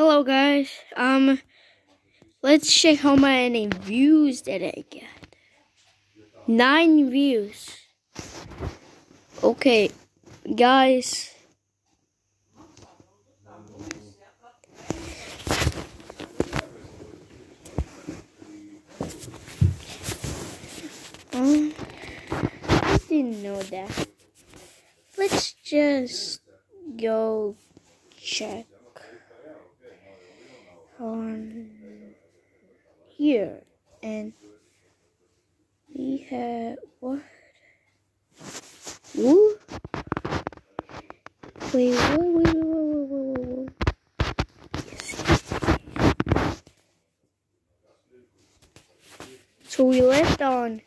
Hello guys. Um let's check how many views did I get. Nine views. Okay, guys. Um, I didn't know that. Let's just go check on here and we have what Woo? Wait, wait, wait, wait, wait, wait, wait. Yes. So we left on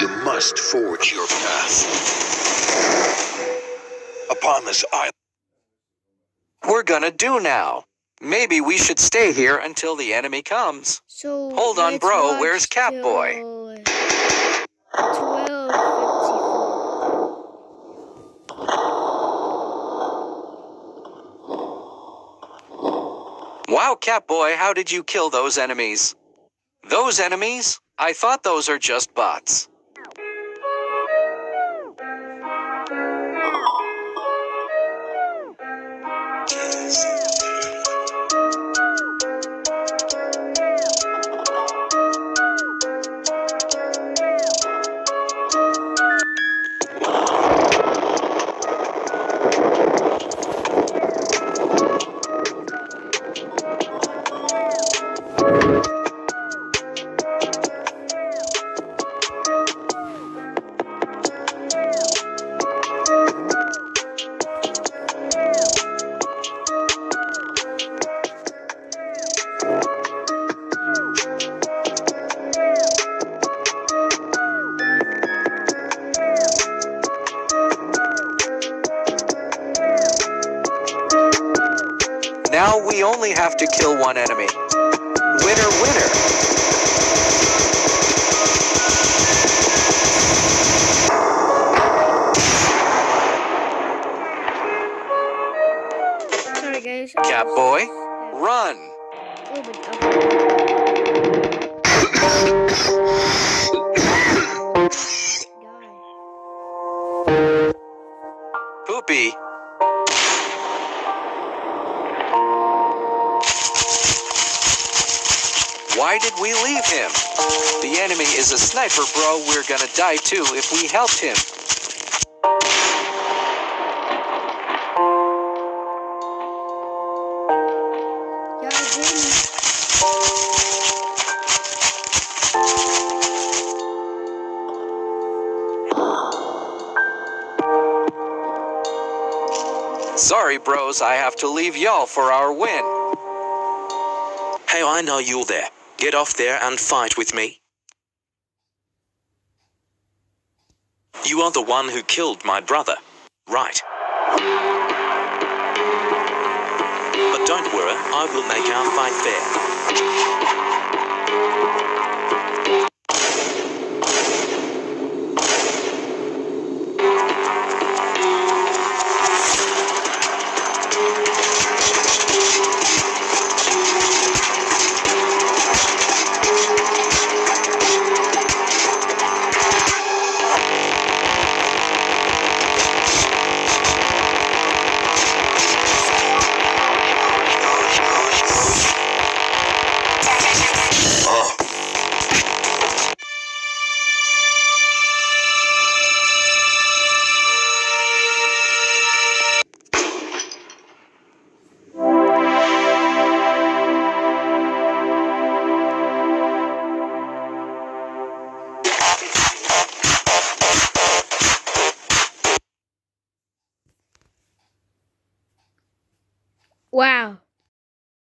You must forge your path. Upon this island. We're gonna do now. Maybe we should stay here until the enemy comes. so Hold on, bro, where's Catboy? Wow, Catboy, how did you kill those enemies? Those enemies? I thought those are just bots. Now we only have to kill one enemy. Winner, winner. Sorry guys. Catboy, run. A little bit up. Guy. Poopy. Why did we leave him? The enemy is a sniper, bro. We're gonna die too if we helped him. Sorry, bros, I have to leave y'all for our win. Hey, I know you're there. Get off there and fight with me. You are the one who killed my brother, right? But don't worry, I will make our fight fair. Wow.